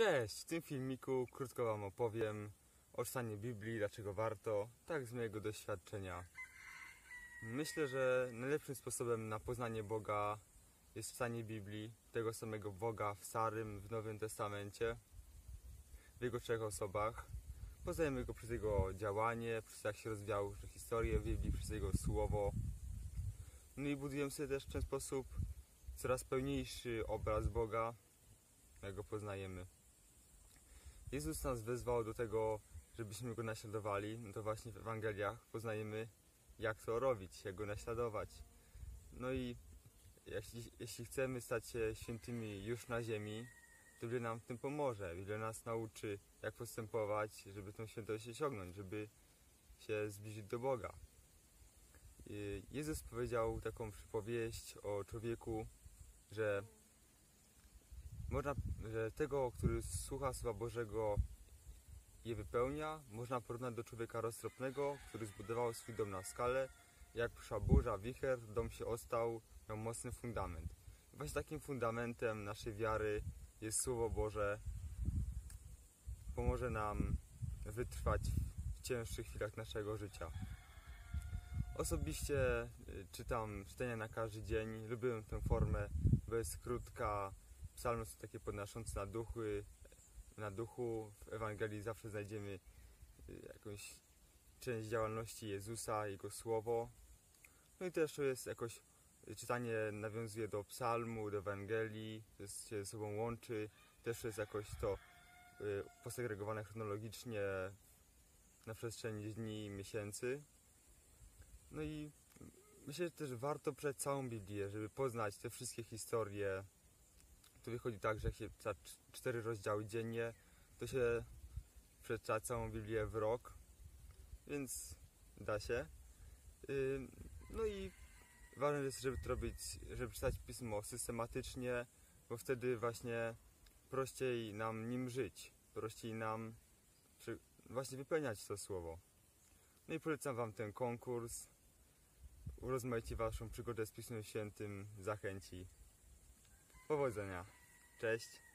Cześć! W tym filmiku krótko Wam opowiem o czytaniu Biblii, dlaczego warto, tak z mojego doświadczenia. Myślę, że najlepszym sposobem na poznanie Boga jest czytanie Biblii, tego samego Boga w Starym, w Nowym Testamencie, w Jego trzech osobach. Poznajemy Go przez Jego działanie, przez jak się rozwijały różne historie w Biblii, przez Jego Słowo. No i budujemy sobie też w ten sposób coraz pełniejszy obraz Boga, jak Go poznajemy. Jezus nas wezwał do tego, żebyśmy Go naśladowali, no to właśnie w Ewangeliach poznajemy, jak to robić, jak Go naśladować. No i jeśli, jeśli chcemy stać się świętymi już na ziemi, to Biblia nam w tym pomoże. Biblia nas nauczy, jak postępować, żeby tą świętość osiągnąć, żeby się zbliżyć do Boga. Jezus powiedział taką przypowieść o człowieku, że można, że tego, który słucha Słowa Bożego je wypełnia, można porównać do człowieka roztropnego, który zbudował swój dom na skale. Jak przyszła burza, wicher, dom się ostał, miał mocny fundament. I właśnie takim fundamentem naszej wiary jest Słowo Boże. Pomoże nam wytrwać w cięższych chwilach naszego życia. Osobiście y, czytam czytania na każdy dzień. Lubię tę formę, bo jest krótka. Psalmy są takie podnoszące na duchy, na duchu. W Ewangelii zawsze znajdziemy y, jakąś część działalności Jezusa, Jego Słowo. No i też to jest jakoś, y, czytanie nawiązuje do psalmu, do Ewangelii, to jest, się ze sobą łączy. Też jest jakoś to y, posegregowane chronologicznie na przestrzeni dni, miesięcy. No i myślę, że też warto przed całą Biblię, żeby poznać te wszystkie historie. To wychodzi tak, że jak się czyta cz- cztery rozdziały dziennie, to się przeczyta całą Biblię w rok, więc da się. No i ważne jest, żeby to robić, żeby czytać pismo systematycznie, bo wtedy właśnie prościej nam nim żyć, prościej nam właśnie wypełniać to słowo. No i polecam Wam ten konkurs. Urozmaici Waszą przygodę z Pismem Świętym, zachęci. Powodzenia. Cześć.